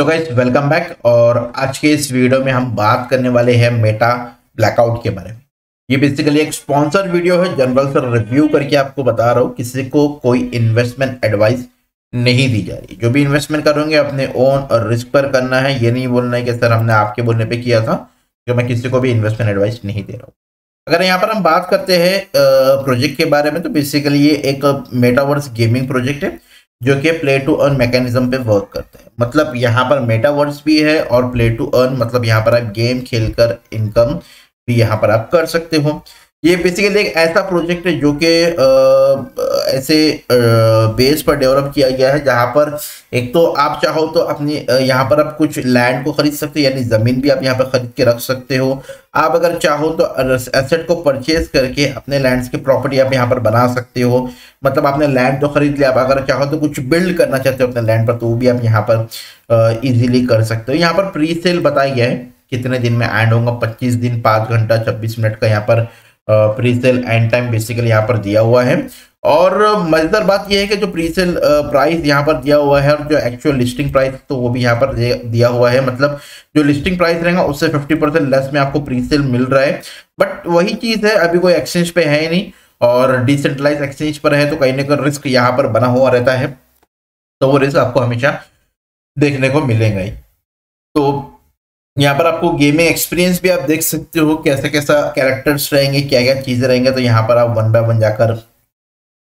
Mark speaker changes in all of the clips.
Speaker 1: तो guys welcome back और आज के इस वीडियो में हम बात करने वाले हैं मेटा ब्लैकआउट के बारे में। ये बेसिकली एक स्पॉन्सर वीडियो है जनरल सर रिव्यू करके आपको बता रहा हूँ, किसी को कोई इन्वेस्टमेंट एडवाइस नहीं दी जा रही। जो भी इन्वेस्टमेंट करोगे, अपने ओन और रिस्क पर करना है, ये नहीं बोलना है कि सर हमने आपके बोलने पे किया था कि मैं किसी को भी इन्वेस्टमेंट एडवाइस नहीं दे रहा हूँ। अगर यहाँ पर हम बात करते हैं प्रोजेक्ट के बारे में तो बेसिकली ये एक मेटावर्स गेमिंग प्रोजेक्ट है। जो कि प्ले टू अर्न मैकेनिज्म पे वर्क करते हैं। मतलब यहाँ पर मेटावर्स भी है और प्ले टू अर्न मतलब यहाँ पर आप गेम खेलकर इनकम भी यहाँ पर आप कर सकते हो। ये बेसिकली एक ऐसा प्रोजेक्ट है जो कि ऐसे बेस पर डेवलप किया गया है, जहाँ पर एक तो आप चाहो तो अपनी यहाँ पर आप कुछ लैंड को खरीद सकते हो, यानी ज़मीन भी आप यहाँ पर खरीद के रख सकते हो। आप अगर चाहो तो एसेट को परचेज करके अपने लैंड्स की प्रॉपर्टी आप यहाँ पर बना सकते हो। मतलब आपने लैंड तो खरीद लिया, आप अगर चाहो तो कुछ बिल्ड करना चाहते हो अपने लैंड पर तो वो भी आप यहाँ पर इजीली कर सकते हो। यहाँ पर प्री सेल बताया गया है, कितने दिन में एंड होगा, पच्चीस दिन, पाँच घंटा, छब्बीस मिनट का यहाँ पर pre sale end time basically यहाँ पर दिया हुआ है। और मज़ेदार बात यह है कि जो प्री सेल प्राइस यहाँ पर दिया हुआ है और जो एक्चुअल लिस्टिंग प्राइस तो वो भी यहाँ पर दिया हुआ है। मतलब जो लिस्टिंग प्राइस रहेगा, उससे 50 परसेंट लेस में आपको प्री सेल मिल रहा है। बट वही चीज़ है, अभी कोई एक्सचेंज पे है ही नहीं। और डिसेंट्रलाइज एक्सचेंज पर है तो कहीं ना कहीं रिस्क यहाँ पर बना हुआ रहता है। तो वो रिस्क आपको हमेशा देखने को मिलेगा ही। तो यहाँ पर आपको गेमिंग एक्सपीरियंस भी आप देख सकते हो, कैसा कैसा कैरेक्टर्स रहेंगे क्या क्या चीज़ें रहेंगे तो यहाँ पर आप वन बाय वन जाकर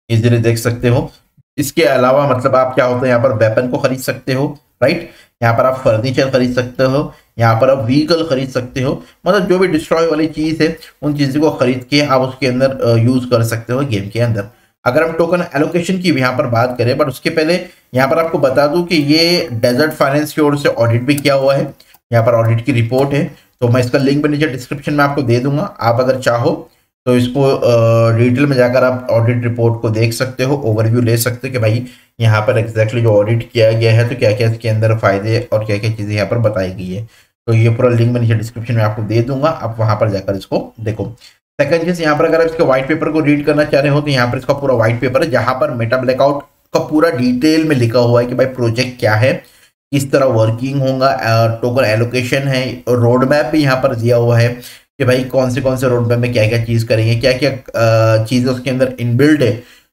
Speaker 1: इजीली देख सकते हो। इसके अलावा मतलब आप क्या होता है, यहाँ पर वेपन को खरीद सकते हो राइट यहाँ पर आप फर्नीचर खरीद सकते हो, यहाँ पर आप व्हीकल खरीद सकते हो मतलब जो भी डिस्ट्रॉय वाली चीज़ है, उन चीज़ों को खरीद के आप उसके अंदर यूज़ कर सकते हो गेम के अंदर। अगर हम टोकन एलोकेशन की यहाँ पर बात करें बट उसके पहले यहाँ पर आपको बता दूँ कि ये डेजर्ट फाइनेंस की ओर से ऑडिट भी किया हुआ है। यहाँ पर ऑडिट की रिपोर्ट है तो मैं इसका लिंक भी नीचे डिस्क्रिप्शन में आपको दे दूँगा। आप अगर चाहो तो इसको डिटेल में जाकर आप ऑडिट रिपोर्ट को देख सकते हो ओवरव्यू ले सकते हो कि भाई यहाँ पर एग्जैक्टली जो ऑडिट किया गया है तो क्या क्या इसके अंदर फ़ायदे और क्या क्या चीज़ें यहाँ पर बताई गई है। तो ये पूरा लिंक मैं नीचे डिस्क्रिप्शन में आपको दे दूँगा, आप वहाँ पर जाकर इसको देखो। सेकंड चीज़, यहाँ पर अगर आप इसके व्हाइट पेपर को रीड करना चाह रहे हो तो यहाँ पर इसका पूरा व्हाइट पेपर है, जहाँ पर मेटा ब्लैकआउट का पूरा डिटेल में लिखा हुआ है कि भाई प्रोजेक्ट क्या है। किस तरह वर्किंग होगा टोकन एलोकेशन है रोड मैप भी यहाँ पर दिया हुआ है कि भाई कौन से कौन से रोड मैप में क्या क्या चीज़ करेंगे क्या क्या चीज़ें उसके अंदर इनबिल्ड है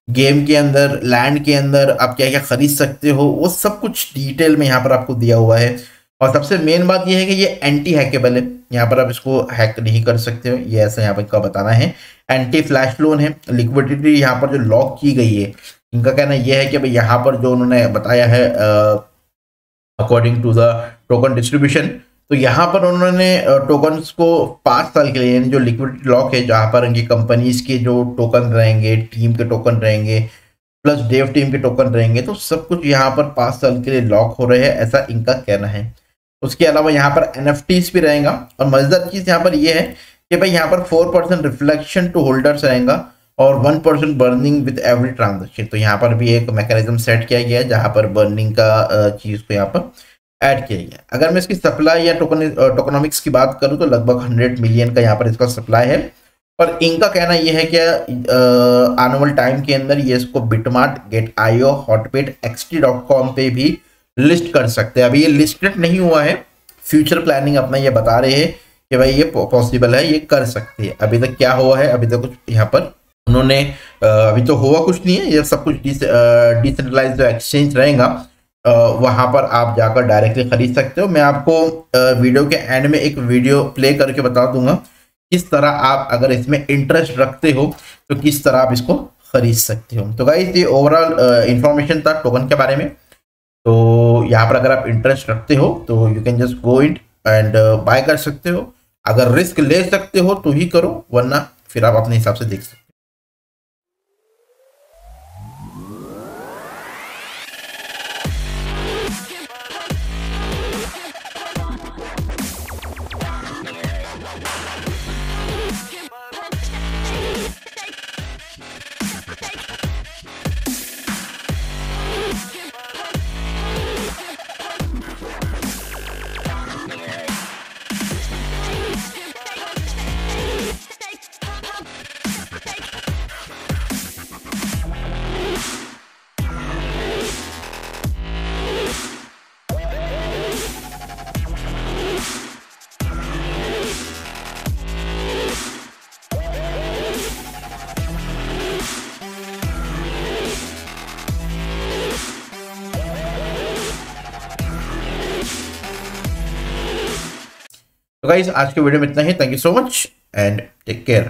Speaker 1: गेम के अंदर लैंड के अंदर आप क्या क्या खरीद सकते हो, वो सब कुछ डिटेल में यहाँ पर आपको दिया हुआ है। और सबसे मेन बात ये है कि ये एंटी हैकेबल है, यहाँ पर आप इसको हैक नहीं कर सकते हो ये ऐसा यहाँ पर इनका बताना है। एंटी फ्लैश लोन है लिक्विडिटी यहाँ पर जो लॉक की गई है, इनका कहना यह है कि भाई यहाँ पर जो उन्होंने बताया है according to the token distribution तो यहाँ पर उन्होंने टोकन्स को पाँच साल के लिए जो लिक्विडिटी लॉक है, जहाँ पर इनकी कंपनीज़ के जो टोकन रहेंगे टीम के टोकन रहेंगे प्लस डेव टीम के टोकन रहेंगे तो सब कुछ यहाँ पर पाँच साल के लिए लॉक हो रहे हैं, ऐसा इनका कहना है। उसके अलावा यहाँ पर एन भी रहेगा और मज़ेदार चीज़ यहाँ पर यह है कि भाई यहाँ पर four percent reflection to holders रहेगा। और one percent burning with every transaction तो यहाँ पर भी एक मैकेनिज्म सेट किया गया है, जहाँ पर बर्निंग का चीज़ को यहाँ पर ऐड किया गया अगर मैं इसकी सप्लाई या टोकन टोकनॉमिक्स की बात करूँ तो लगभग हंड्रेड मिलियन का यहाँ पर इसका सप्लाई है। और इनका कहना यह है कि आने टाइम के अंदर ये इसको BitMart Gate IO Hotbit XT dot com पे भी लिस्ट कर सकते हैं। अभी ये लिस्टेड नहीं हुआ है। फ्यूचर प्लानिंग अपना ये बता रहे हैं कि भाई ये पॉसिबल है, ये कर सकते हैं। अभी तक क्या हुआ है, अभी तक कुछ यहाँ पर उन्होंने अभी तो हुआ कुछ नहीं है, ये सब कुछ डिसेंट्रलाइज जो एक्सचेंज रहेगा। वहाँ पर आप जाकर डायरेक्टली खरीद सकते हो। मैं आपको वीडियो के एंड में एक वीडियो प्ले करके बता दूँगा, किस तरह आप अगर इसमें इंटरेस्ट रखते हो तो किस तरह आप इसको खरीद सकते हो। तो गाइस ये ओवरऑल इंफॉर्मेशन था टोकन के बारे में। तो यहाँ पर अगर आप इंटरेस्ट रखते हो तो you can just go it and buy कर सकते हो। अगर रिस्क ले सकते हो तो ही करो, वरना फिर आप अपने हिसाब से देख सकते हो। तो गाइज़ आज के वीडियो में इतना ही. Thank you so much and take care